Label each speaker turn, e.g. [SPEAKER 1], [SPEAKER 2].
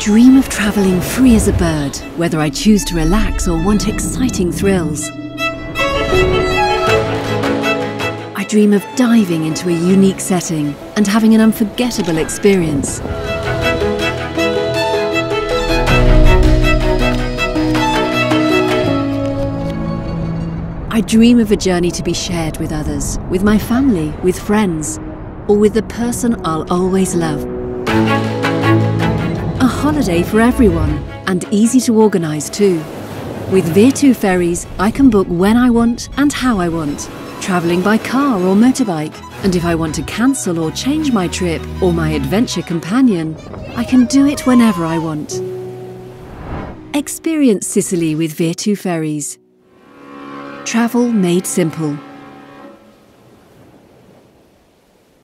[SPEAKER 1] dream of travelling free as a bird, whether I choose to relax or want exciting thrills. I dream of diving into a unique setting and having an unforgettable experience. I dream of a journey to be shared with others, with my family, with friends, or with the person I'll always love. Holiday for everyone, and easy to organise too. With Virtu ferries, I can book when I want and how I want, travelling by car or motorbike. And if I want to cancel or change my trip or my adventure companion, I can do it whenever I want. Experience Sicily with Virtu ferries. Travel made simple.